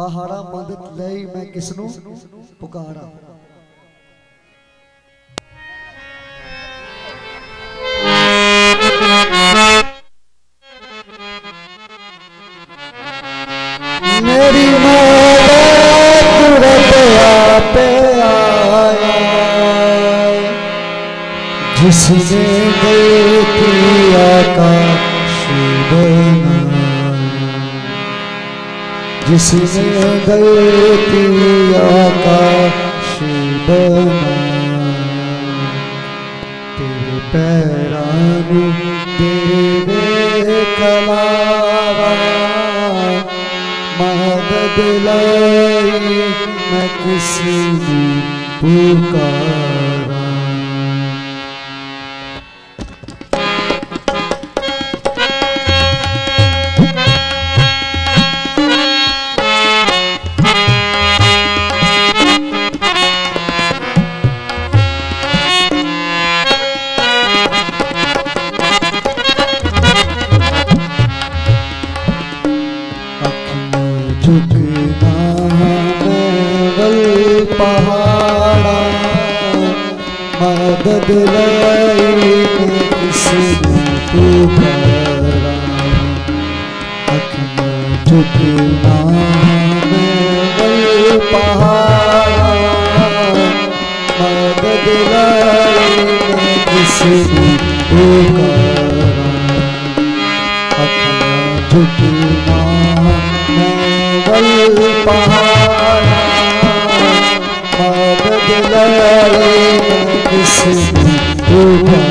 ਪਹਾੜਾ ਮਦਦ ਲਈ ਮੈਂ ਕਿਸ ਨੂੰ ਪੁਕਾਰਾਂ मेरी मदद पे आया जिसने गलतिया का जिसने गलतिया का बनाया तेरे पैरानु तेरे मदद लाई मैं किसी पुकारा। झुकना मैं पहाड़ा मदद लाई मैं किसने पुकारा अखियाँ झुकना मैं पहाड़ा मदद लाई मैं किसने पुकारा अखियाँ झुकना मैं लाई मैं किसने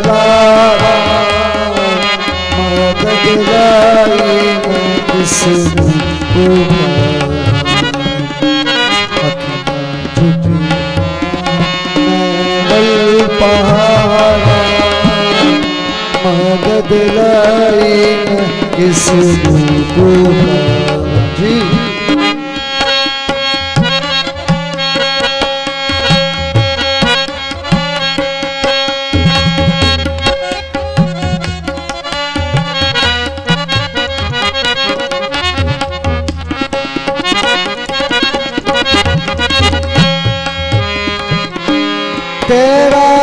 कलारा मदद लाई मैं किसने पहाड़ा मदद लाई मैं किसने जी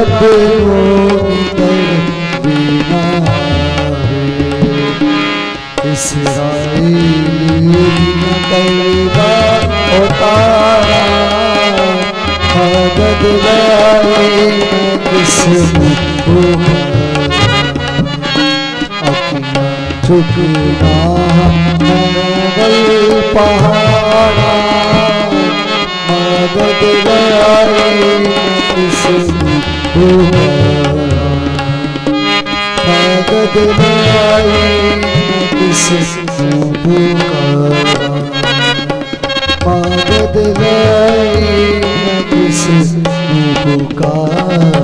रब इसराइली कलगा उतारा मदद अखियाँ झुकना मैं पहाड़ा मदद मैं किस्मत मदद लाई मैं किस्मत मदद लाई पुकारा